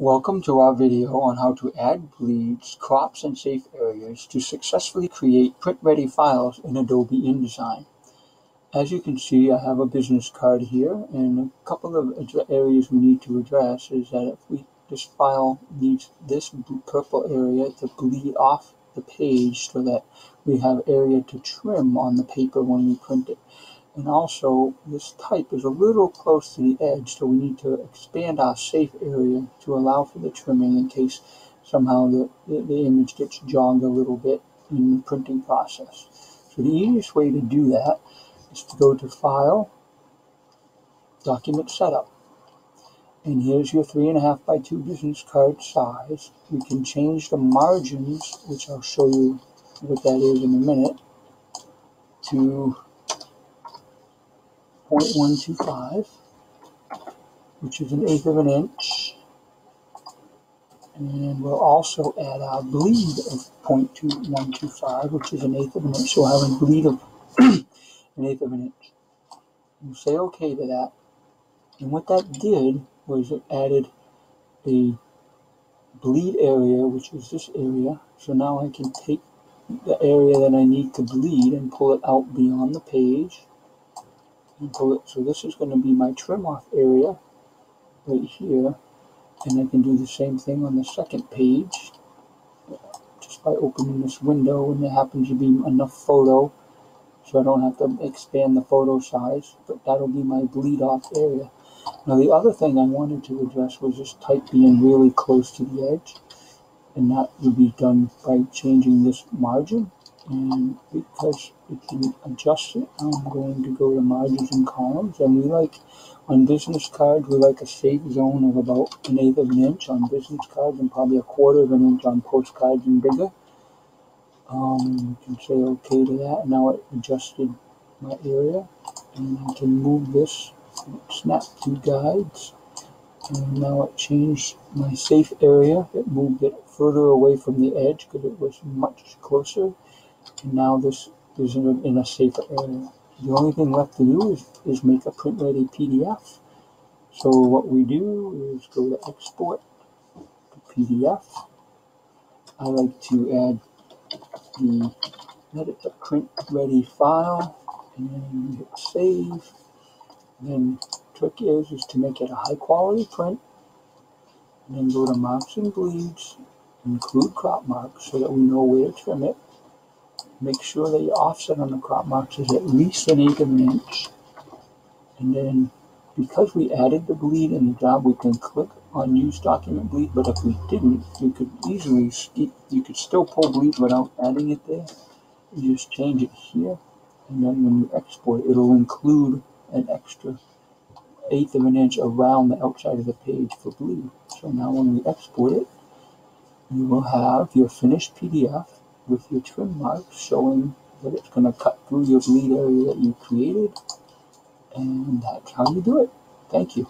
Welcome to our video on how to add bleeds, crops, and safe areas to successfully create print-ready files in Adobe InDesign. As you can see, I have a business card here, and a couple of areas we need to address is that if we this file needs this purple area to bleed off the page so that we have area to trim on the paper when we print it. And also, this type is a little close to the edge, so we need to expand our safe area to allow for the trimming in case somehow the, the, the image gets jogged a little bit in the printing process. So the easiest way to do that is to go to File, Document Setup. And here's your 3.5 by 2 business card size. We can change the margins, which I'll show you what that is in a minute, to 0.125, which is an eighth of an inch. And we'll also add our bleed of 0.2125, which is an eighth of an inch. So we'll have a bleed of an eighth of an inch. We'll say OK to that. And what that did was it added a bleed area, which is this area. So now I can take the area that I need to bleed and pull it out beyond the page So this is going to be my trim off area right here. And I can do the same thing on the second page just by opening this window and there happens to be enough photo so I don't have to expand the photo size, but that'll be my bleed off area. Now the other thing I wanted to address was this type being really close to the edge and that would be done by changing this margin and because we can adjust it, I'm going to go to margins and columns. And we like, on business cards, we like a safe zone of about an eighth of an inch on business cards and probably a quarter of an inch on postcards and bigger. Um, you can say okay to that. Now it adjusted my area. And I can move this, snap to guides. And now it changed my safe area. It moved it further away from the edge because it was much closer and now this is in a, safer area. The only thing left to do is, is make a print ready PDF. So what we do is go to export to PDF. I like to add the edit the print ready file and then hit save. And then trick is is to make it a high quality print and then go to marks and bleeds, include crop marks so that we know where to trim it. Make sure that your offset on the crop box is at least an eighth of an inch. And then because we added the bleed in the job, we can click on use document bleed, but if we didn't, you could easily, you could still pull bleed without adding it there. You just change it here, and then when you export it, it'll include an extra eighth of an inch around the outside of the page for bleed. So now when we export it, you will have your finished PDF with your trim marks showing that it's going to cut through your bleed area that you created. And that's how you do it. Thank you.